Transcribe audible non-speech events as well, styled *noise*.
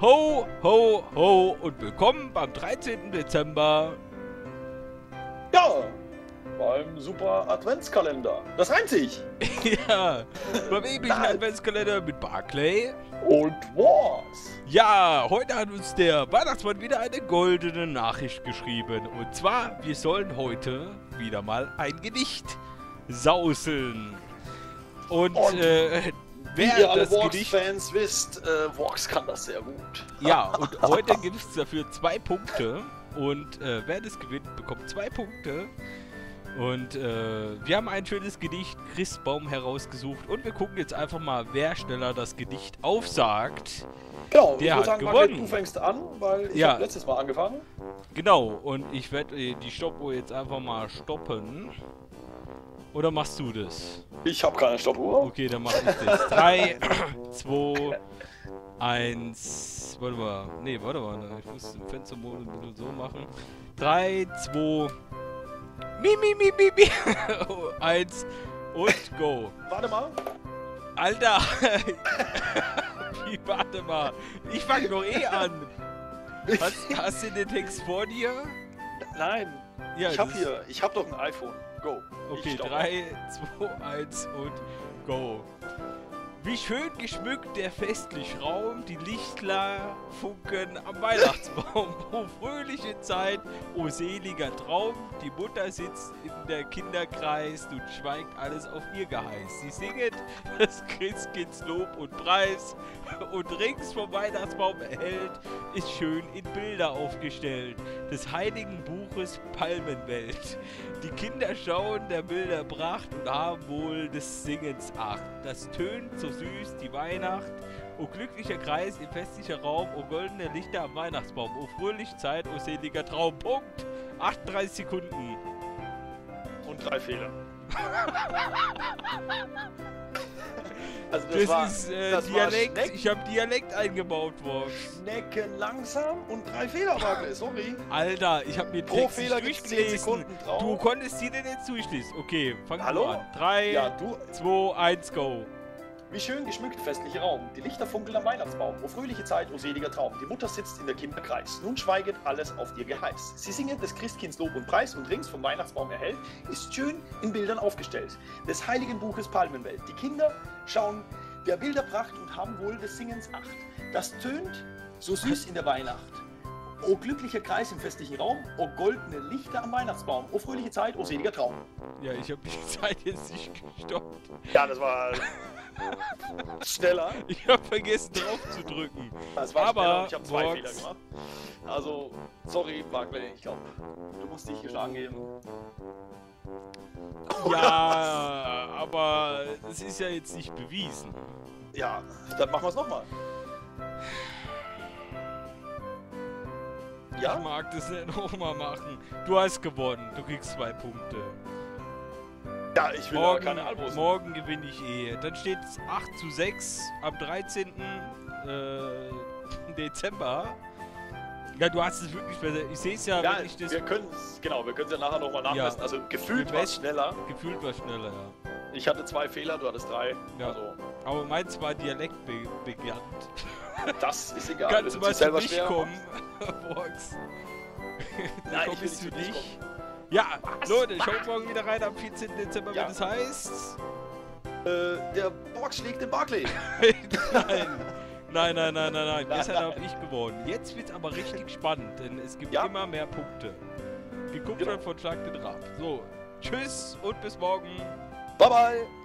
Ho, ho, ho und willkommen beim 13. Dezember. Ja, beim Super Adventskalender. Das reimt sich. *laughs* ja, beim ewigen. Adventskalender mit Barclay. Und was? Ja, heute hat uns der Weihnachtsmann wieder eine goldene Nachricht geschrieben. Und zwar, wir sollen heute wieder mal ein Gedicht sauseln. Und, Und äh, Wie wer ihr alle das Gedicht... Vox-Fans wisst, äh, Vox kann das sehr gut. *laughs* Ja, und heute gibt es dafür zwei Punkte. Und äh, wer das gewinnt, bekommt zwei Punkte. Und äh, wir haben ein schönes Gedicht Christbaum herausgesucht. Und wir gucken jetzt einfach mal, wer schneller das Gedicht aufsagt. Genau, Der ich hat würde sagen, gewonnen. Margret, du fängst an, weil ich Ja. habe letztes Mal angefangen. Genau, und ich werde äh, die Stoppuhr jetzt einfach mal stoppen. Oder machst du das? Ich habe keine Stoppuhr. Okay, dann mach ich das. 3, 2, 1. Warte mal. Nee, warte mal. Ich muss den Fenstermodus so machen. 3, 2. Mi, mi, mi, mi, mi. *laughs* 1 und go. Warte mal. Alter! *laughs* Wie, warte mal. Ich fange doch eh an. Hast, hast du den Text vor dir? Nein, Ja, ich habe das- hier, ich habe doch ein iPhone. Go. Okay, Ich stoppe. 3, 2, 1 und go. Wie schön geschmückt der festliche Raum, die Lichtler funken am Weihnachtsbaum. *laughs* Oh fröhliche Zeit, oh seliger Traum, die Mutter sitzt in der Kinderkreis und schweigt alles auf ihr Geheiß. Sie singet *laughs* das Christkinds Lob und Preis *laughs* und rings vom Weihnachtsbaum erhellt, ist schön in Bilder aufgestellt des heiligen Buches Palmenwelt. Die Kinder schauen der Bilder Pracht und haben wohl des Singens Acht. Das tönt so süß die Weihnacht. O glücklicher Kreis im festlicher Raum, o goldene Lichter am Weihnachtsbaum, o fröhliche Zeit, o seliger Traum. Punkt. 38 Sekunden. Und drei Fehler. *laughs* also das, Das, war, ist äh, das war Dialekt. Schneck, Ich habe Dialekt eingebaut worden. Schnecken langsam und drei Fehler, Margret, sorry. Alter, ich habe mir Pro Text Fehler nicht gibt's 10 durchgelesen. Sekunden drauf. Du konntest dir den jetzt durchlesen. Okay, fang Hallo? an. 3, Ja, du, 2, 1, go. Wie schön geschmückt festlicher Raum, die Lichter funkeln am Weihnachtsbaum, o fröhliche Zeit, o seliger Traum, die Mutter sitzt in der Kinderkreis, nun schweiget alles auf ihr Geheiß. Sie singen des Christkinds Lob und Preis und rings vom Weihnachtsbaum erhellt, ist schön in Bildern aufgestellt, des heiligen Buches Palmenwelt. Die Kinder schauen der Bilderpracht und haben wohl des Singens Acht. Das tönt so süß in der Weihnacht. O glücklicher Kreis im festlichen Raum, o goldene Lichter am Weihnachtsbaum, o fröhliche Zeit, o seliger Traum. Ja, ich habe die *laughs* Zeit jetzt nicht gestoppt. Ja, das war schneller. Ich habe vergessen drauf zu drücken. Das war Aber, schneller und ich habe zwei Vox- Fehler gemacht. Also, sorry, Barclay, ich glaube, du musst dich geschlagen geben. Ja, aber es ist ja jetzt nicht bewiesen. Ja, dann machen wir es nochmal. Ich Ja? mag das nicht nochmal machen. Du hast gewonnen. Du kriegst zwei Punkte. Ja, ich will Morgen, keine Almosen. morgen gewinne ich eh. Dann steht es 8 zu 6 am 13. Äh, Dezember. Ja, du hast es wirklich besser. Ich sehe es ja, Ja, wenn ich das wir können es, genau, wir können es ja nachher nochmal nachmessen. Ja. Also gefühlt war es schneller. gefühlt war schneller, ja. Ich hatte zwei Fehler, du hattest drei. Ja. Also, Aber meins war Dialekt be begann. das ist egal. Kannst du mal schwer kommen, Vox? *laughs* Dann Nein, ich will ich nicht. Ja, Was? Leute, schaut morgen wieder rein am 14. Dezember, Ja. wenn es heißt. Äh, der Box schlägt den Barclay. *laughs* nein. Nein, nein, nein, nein, nein. Gestern habe ich gewonnen. Jetzt wird es aber richtig *laughs* spannend, denn es gibt Ja. immer mehr Punkte. Geguckt Genau. von Schlag den Rab. So, tschüss und bis morgen. Bye bye.